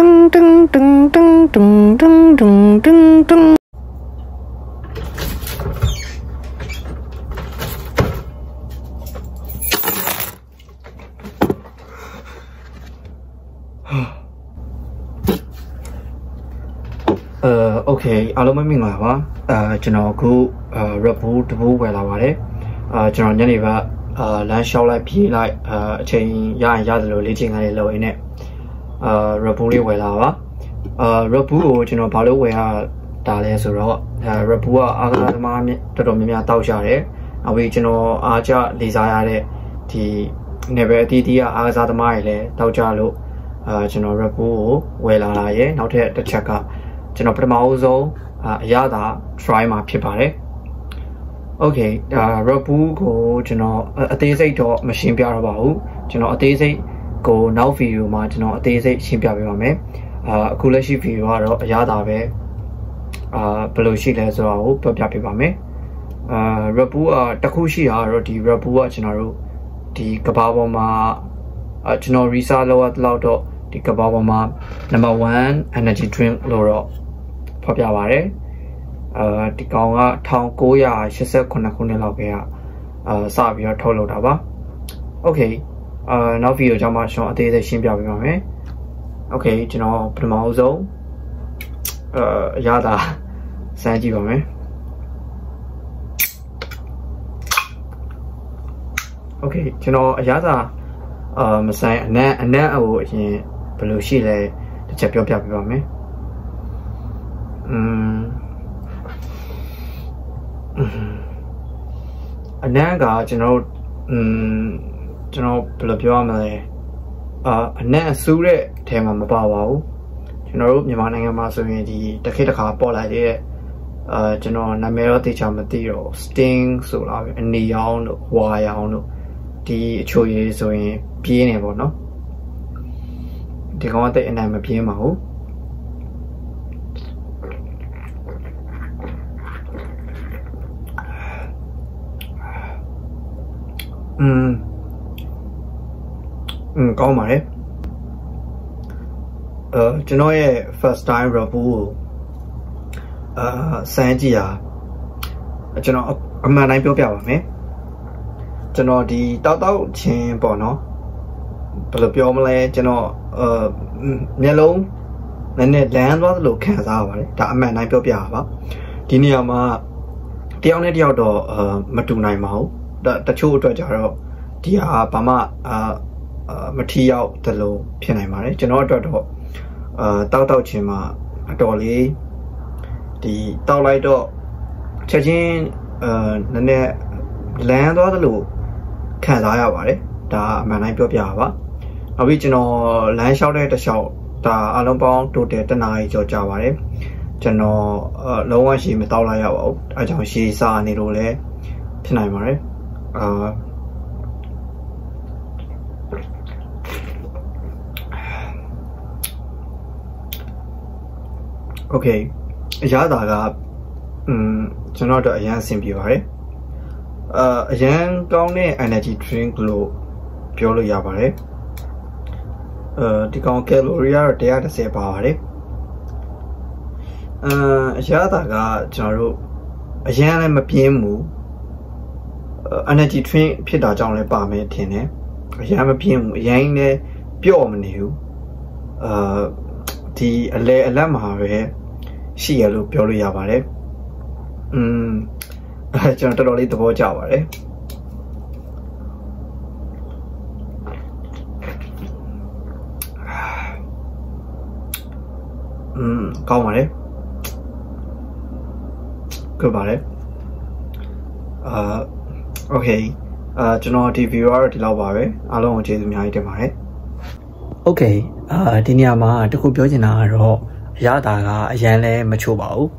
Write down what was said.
trưng trưng trưng trưng trưng trưng trưng trưng trưng Uh, ok, alo လုံးမမင်္ဂလာပါ။အာကျွန်တော်အခု report တဘူးဝယ်လာပါတယ်။အာကျွန်တော်ညနေကအာလမ်းလျှောက်လိုက်ပြေးလိုက်အာအချိန်ရရင်ရတယ်လို့လေ့ကျင့်ခန်းလေးလုပ်ရင်းနဲ့ အာ report လေးဝယ်လာပါအာ report ကိုကျွန်တော်ဘာလို့ဝယ်ရတာလဲဆိုတော့အဲ report ကအားကစားသမားတော်တော်များများတောက်ရှာတယ်နောက်ပြီးကျွန်တော်အားကြလေးစားရတဲ့ဒီ level အသီးသီးကအားကစားသမားတွေလည်းတောက်ကြလို့အာကျွန်တော် report ကိုဝယ်လာတာရယ်နောက်ထပ်တစ်ချက်ကကျွန်တော်ပထမအဆုံးအရသာ try မှာဖြစ်ပါတယ် Okay ဒါ Rabu ကိုကျွန်တော်အသေးစိတ်တော့မရှင်းပြတော့ပါဘူးကျွန်တော်အသေးစိတ် ကိုနောက်ဗီဒီယိုမှာကျွန်တော်အသေးစိတ်ရှင်းပြပေးပါမယ်အာအခုလက်ရှိဗီဒီယိုကတော့အရသာပဲအာဘယ်လိုရှိလဲဆိုတာကိုပြောပြပေးပါမယ်အာရပူအတခုရှိတာတော့ဒီရပူကကျွန်တော်တို့ဒီကဘာပေါ်မှာအကျွန်တော် research လောက်တော့တော့ဒီကဘာပေါ်မှာ number 1 energy drink လို့တော့ဖော်ပြပါတယ်အာဒီကောင်က1989ခုနှစ်လောက်ကအာစပြီးတော့ထုတ်လုပ်တာပါ okay အာနောက်ဗီဒီယိုကြောင့်မှကျွန်တော်အသေးစိတ်ရှင်းပြပေးပါမယ်။ Okay ကျွန်တော်ပထမအဆုံးအာရတာစမ်းကြည့်ပါမယ်။ Okay ကျွန်တော်အရသာအာမဆိုင်အနက်အနက်ဟိုအရင်ဘယ်လိုရှိလဲတစ်ချက်ပြောပြပေးပါမယ်။음အနက်ကကျွန်တော်တို့음 ကျွန်တော်ဘယ်လိုပြောရမလဲအာအနက်အဆူးတဲ့ထဲမှာမပါပါဘူးကျွန်တော်တို့မြန်မာနိုင်ငံမှာဆိုရင်ဒီတစ်ခေတ်တစ်ခါပေါ်လာတဲ့အာကျွန်တော်နာမည်တော့သိချာမသိတော့ sting ဆိုလာပြီအနေရောင်တို့ဝါရောင်တို့ဒီအချိုရည်ဆိုရင်ပြေးနေပေါ့နော်ဒီကောင်ကတိတ်အနိုင်မပြေးပါဘူးอืม อืมကောင်းပါတယ်အဲကျွန်တော်ရဲ့ first time review ကိုအာစမ်းကြည့်ရကျွန်တော်အမှန်တိုင်းပြောပြပါမယ်ကျွန်တော်ဒီတောက်တောက်ချင်းပေါ့နော်ဘယ်လိုပြောမလဲကျွန်တော်အာမျက်လုံးနည်းနည်းလန်းသွားသလိုခံစားရပါတယ်ဒါအမှန်တိုင်းပြောပြရပါဒီနေရာမှာတယောက်နဲ့တယောက်တော့အာမတူနိုင်ပါဘူးတချို့အတွက်ကြတော့ဒီဟာဘာမှအာ မထီရောက်သလိုဖြစ်နိုင်ပါတယ်ကျွန်တော်အတွက်တော့အာတောက်တောက်ချင်းမှာအတော်လေးဒီတောက်လိုက်တော့ချက်ချင်းအာနည်းနည်းလန်းသွားသလိုခံစားရပါတယ်ဒါအမှန်တိုင်းပြောပြပါနောက်ပြီးကျွန်တော်လမ်းလျှောက်တဲ့တစ်လျှောက်ဒါအလုံးပေါင်း total တနားကြီးကြော်ကြပါတယ်ကျွန်တော်အလုံးဝရှည်မတောက်လိုက်ရပါဘူးအဲကြောင့်ရှည်စားနေလို့လည်းဖြစ်နိုင်ပါတယ်အာ Okay အရသာကอืมကျွန်တော်တော့အရန်အဆင်ပြေပါတယ်အာအရန်ကောင်းတဲ့ energy drink လို့ပြောလို့ရပါတယ်အဲဒီကောင် calorie ကတော့130ပါပါတယ်အာအရသာကကျွန်တော်တို့အရန်လည်းမပြင်းဘူး energy drink ဖြစ်တာကြောင့်လည်းပါမယ်ထင်တယ် အရန်မပြင်းဘူးအရင်လည်းပျော့မနေဘူးအာဒီအလဲအလတ်မှာပဲရှိရလို့ပြောလို့ရပါတယ်อืมအဲကျွန်တော်တော်တော်လေးသဘောကျပါတယ်อืมကောင်းပါတယ်ကပါတယ်အာโอเค အာကျွန်တော်ဒီ view ကတော့ဒီလောက်ပါပဲအားလုံးကိုကျေးဇူးအများကြီးတင်ပါတယ်โอเคအာဒီနေရာမှာတခုပြောချင်တာကတော့အရသာကအရန်လဲမချို့ပါဘူး